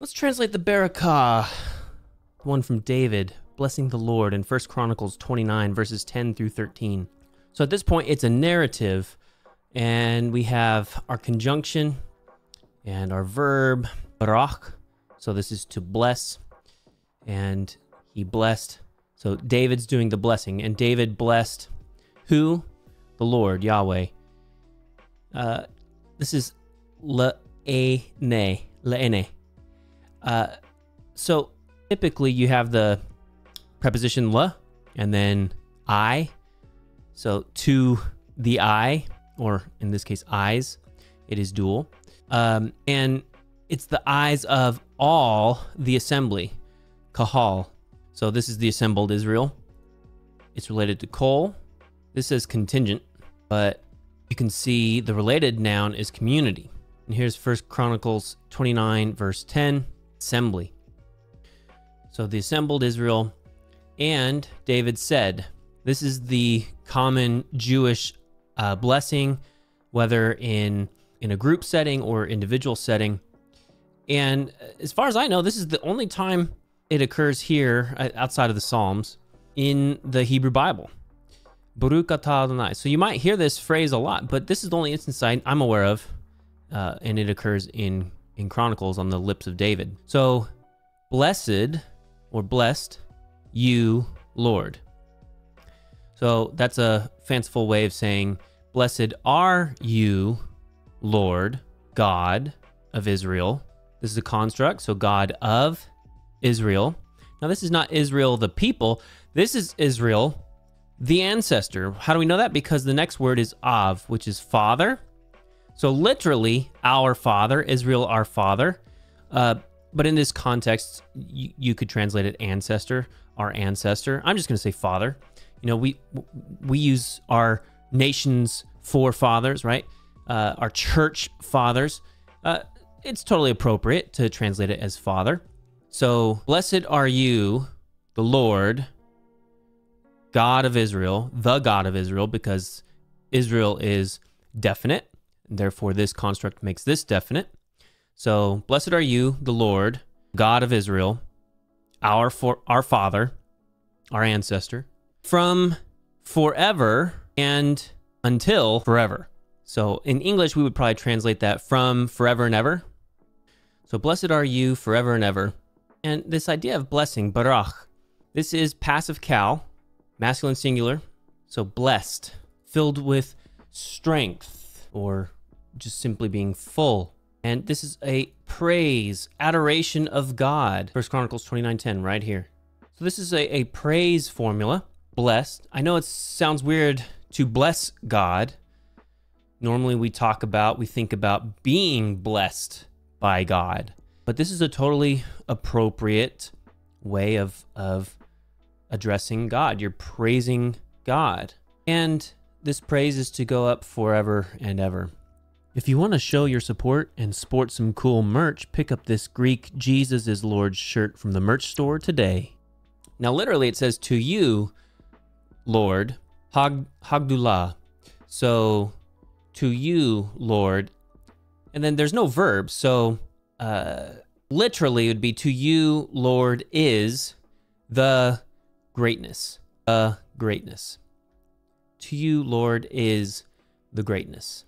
Let's translate the Berakah, one from David, blessing the Lord in 1 Chronicles 29, verses 10 through 13. So at this point, it's a narrative, and we have our conjunction and our verb, barak. So this is to bless, and he blessed. So David's doing the blessing, and David blessed who? The Lord, Yahweh. Uh, this is le'ene, le'ene. Uh, so typically you have the preposition le and then I. So to the eye, or in this case, eyes, it is dual. Um, and it's the eyes of all the assembly, kahal. So this is the assembled Israel. It's related to kol. This is contingent, but you can see the related noun is community. And here's First Chronicles 29, verse 10 assembly. So the assembled Israel, and David said, This is the common Jewish uh, blessing, whether in in a group setting or individual setting. And as far as I know, this is the only time it occurs here uh, outside of the Psalms in the Hebrew Bible. So you might hear this phrase a lot, but this is the only instance I, am aware of, uh, and it occurs in in Chronicles on the lips of David. So, blessed or blessed you, Lord. So that's a fanciful way of saying, Blessed are you, Lord, God of Israel. This is a construct, so God of Israel. Now, this is not Israel, the people. This is Israel, the ancestor. How do we know that? Because the next word is Av, which is father. So literally, our father, Israel, our father. Uh, but in this context, you, you could translate it ancestor, our ancestor. I'm just going to say father. You know, we we use our nation's forefathers, right? Uh, our church fathers. Uh, it's totally appropriate to translate it as father. So, blessed are you, the Lord, God of Israel, the God of Israel, because Israel is definite. Therefore, this construct makes this definite. So, blessed are you, the Lord, God of Israel, our for, our Father, our ancestor, from forever and until forever. So, in English, we would probably translate that from forever and ever. So, blessed are you forever and ever. And this idea of blessing, barach, this is passive Qal, masculine singular. So, blessed, filled with strength or just simply being full. And this is a praise, adoration of God. First Chronicles 29:10 right here. So this is a, a praise formula. Blessed. I know it sounds weird to bless God. Normally we talk about, we think about being blessed by God. But this is a totally appropriate way of of addressing God. You're praising God. And this praise is to go up forever and ever. If you want to show your support and sport some cool merch, pick up this Greek Jesus is Lord shirt from the merch store today. Now, literally, it says to you, Lord, Hag, Hagdullah. So, to you, Lord. And then there's no verb. So, uh, literally, it would be to you, Lord, is the greatness. The greatness. To you, Lord, is the greatness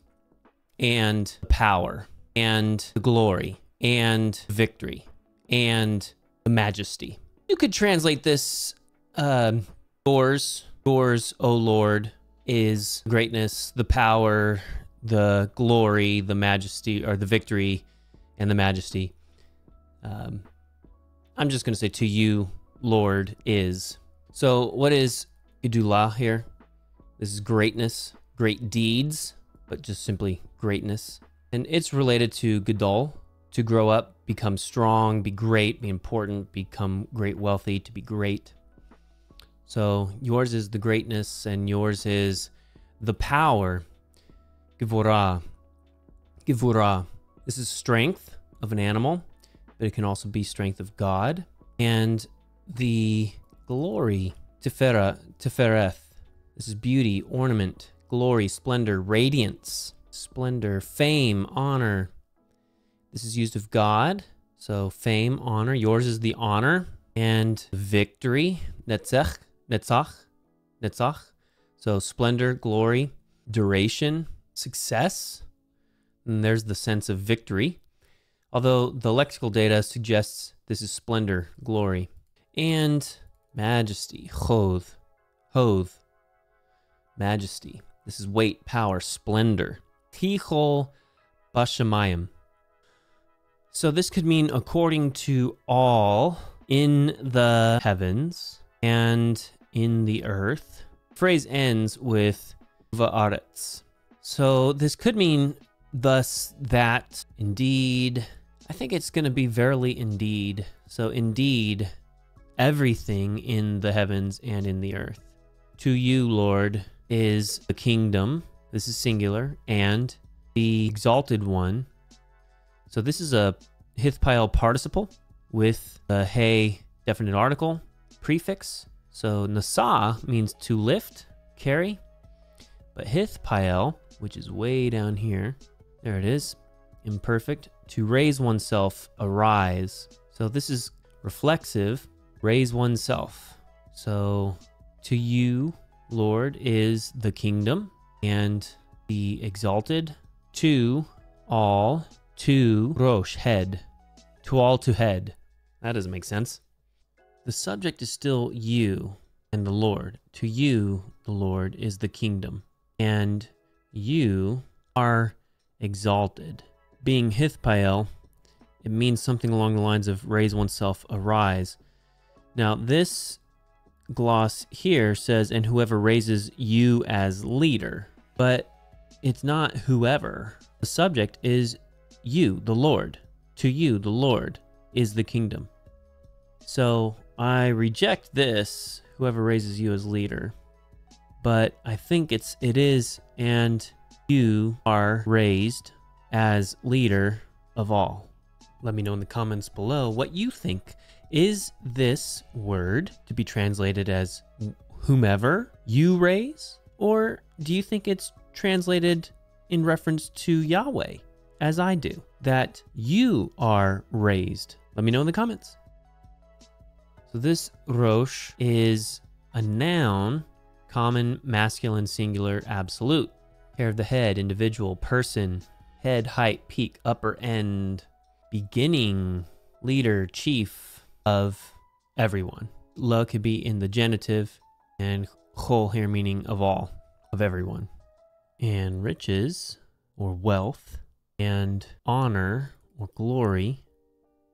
and power and glory and victory and the majesty. You could translate this uh, yours, yours, O Lord, is greatness, the power, the glory, the majesty, or the victory and the majesty. Um, I'm just going to say to you, Lord, is. So, what is Idullah here? This is greatness, great deeds, but just simply greatness. And it's related to Gadol, to grow up, become strong, be great, be important, become great wealthy, to be great. So yours is the greatness and yours is the power. Givura. Givura. This is strength of an animal, but it can also be strength of God. And the glory, Tifera, Tifereth. This is beauty, ornament, glory, splendor, radiance splendor, fame, honor. This is used of God. So fame, honor. Yours is the honor and victory. Netzach, netzach, netzach. So splendor, glory, duration, success. And there's the sense of victory. Although the lexical data suggests this is splendor, glory, and majesty, chod, hod, majesty. This is weight, power, splendor. Tichol bashamayim. So this could mean according to all in the heavens and in the earth. phrase ends with va'aretz. So this could mean thus that indeed, I think it's going to be verily indeed. So indeed, everything in the heavens and in the earth. To you, Lord, is the kingdom. This is singular and the exalted one. So this is a Hithpael participle with a hey definite article prefix. So nasa means to lift, carry, but Hithpael, which is way down here, there it is, imperfect, to raise oneself, arise. So this is reflexive, raise oneself. So to you, Lord, is the kingdom and the exalted, to all, to Rosh, head, to all to head. That doesn't make sense. The subject is still you and the Lord. To you, the Lord, is the kingdom, and you are exalted. Being Hithpael, it means something along the lines of raise oneself, arise. Now, this gloss here says, and whoever raises you as leader, but it's not whoever. The subject is you, the Lord. To you, the Lord is the kingdom. So I reject this, whoever raises you as leader. But I think it's it is and you are raised as leader of all. Let me know in the comments below what you think. Is this word to be translated as whomever you raise? Or do you think it's translated in reference to Yahweh, as I do, that you are raised? Let me know in the comments. So this Rosh is a noun, common, masculine, singular, absolute. Hair of the head, individual, person, head, height, peak, upper end, beginning, leader, chief of everyone. La could be in the genitive, and chol here meaning of all, of everyone. And riches, or wealth, and honor, or glory,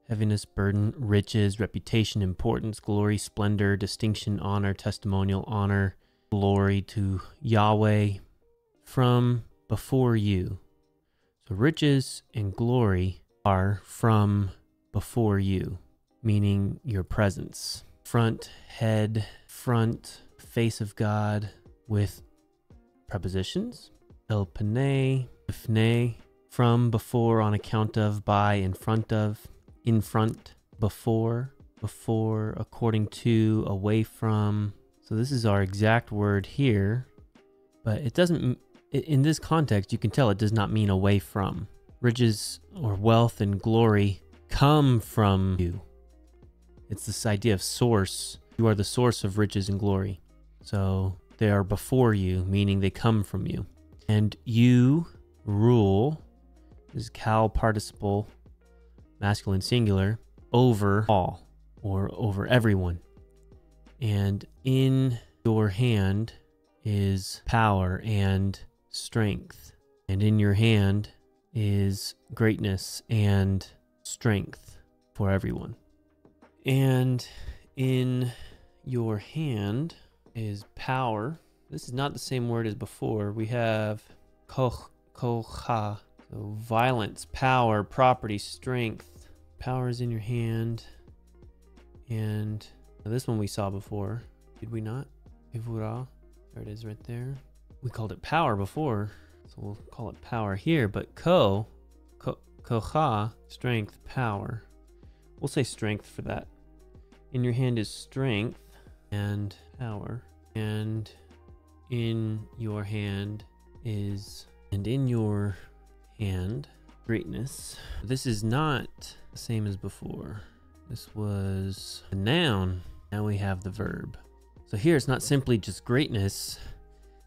heaviness, burden, riches, reputation, importance, glory, splendor, distinction, honor, testimonial, honor, glory to Yahweh from before you. So riches and glory are from before you, meaning your presence. Front, head, front, face of God with prepositions. El pene, ifne, from, before, on account of, by, in front of in front, before, before, according to, away from. So this is our exact word here, but it doesn't, in this context, you can tell it does not mean away from. Riches or wealth and glory come from you. It's this idea of source. You are the source of riches and glory. So they are before you, meaning they come from you. And you rule is Qal participle masculine singular, over all or over everyone. And in your hand is power and strength. And in your hand is greatness and strength for everyone. And in your hand is power. This is not the same word as before. We have koch, kocha, so violence, power, property, strength. Power is in your hand. And this one we saw before. Did we not? Ivura. There it is right there. We called it power before. So we'll call it power here. But ko, ko kocha, strength, power. We'll say strength for that. In your hand is strength and power. And in your hand is, and in your hand greatness. This is not the same as before. This was a noun. Now we have the verb. So here it's not simply just greatness.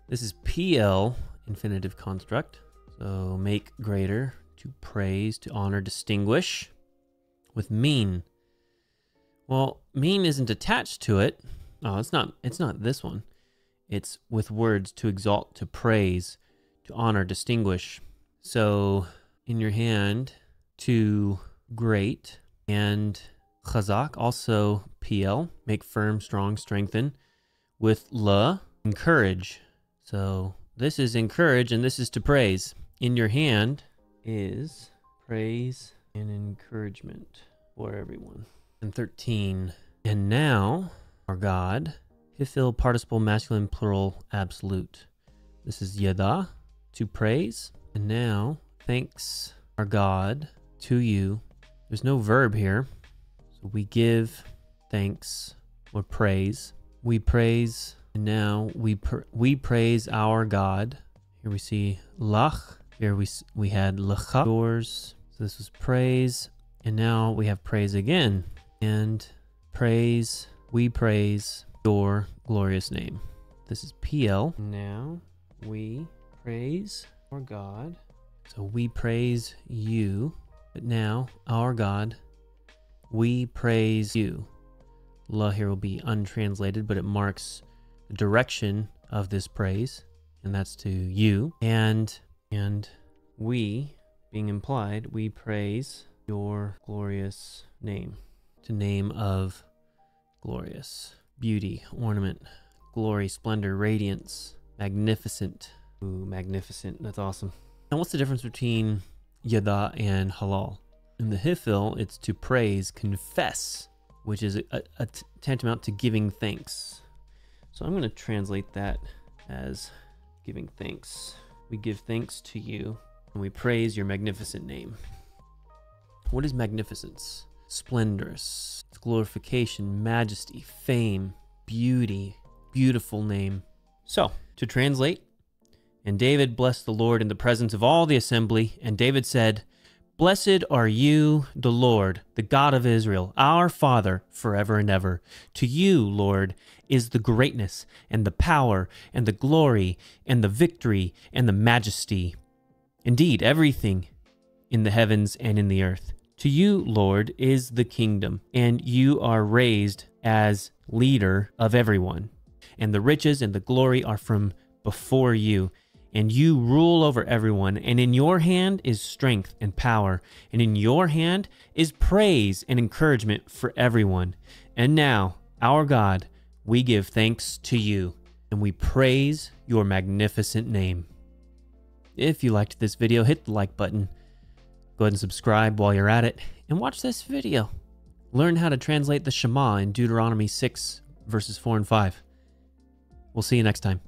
This is Piel, infinitive construct. So make greater, to praise, to honor, distinguish. With mean. Well, mean isn't attached to it. Oh, it's not it's not this one. It's with words to exalt, to praise, to honor, distinguish. So in your hand, to great and chazak, also Piel, make firm, strong, strengthen. With la, encourage. So this is encourage and this is to praise. In your hand is praise and encouragement for everyone. And 13. And now, our God, Hifil participle masculine plural absolute. This is yada, to praise. And now, thanks, our God, to you. There's no verb here. So we give thanks or praise. We praise, and now we pr- we praise our God. Here we see lach. Here we we had lecha yours. So this was praise, and now we have praise again. And praise, we praise your glorious name. This is Piel. Now we praise our God. So we praise you. But now, our God, we praise you. La here will be untranslated, but it marks the direction of this praise, and that's to you. And and we, being implied, we praise your glorious name. To name of glorious. Beauty, ornament, glory, splendor, radiance, magnificent. Ooh, magnificent. That's awesome. Now, what's the difference between yada and halal? In the hifil, it's to praise, confess, which is a tantamount to giving thanks. So I'm going to translate that as giving thanks. We give thanks to you and we praise your magnificent name. What is magnificence? Splendorous, it's glorification, majesty, fame, beauty, beautiful name. So, to translate, and David blessed the Lord in the presence of all the assembly, and David said, Blessed are you, the Lord, the God of Israel, our Father, forever and ever. To you, Lord, is the greatness, and the power, and the glory, and the victory, and the majesty. Indeed, everything in the heavens and in the earth. To you, Lord, is the kingdom, and you are raised as leader of everyone. And the riches and the glory are from before you, and you rule over everyone. And in your hand is strength and power, and in your hand is praise and encouragement for everyone. And now, our God, we give thanks to you, and we praise your magnificent name. If you liked this video, hit the like button Go ahead and subscribe while you're at it and watch this video. Learn how to translate the Shema in Deuteronomy 6, verses 4 and 5. We'll see you next time.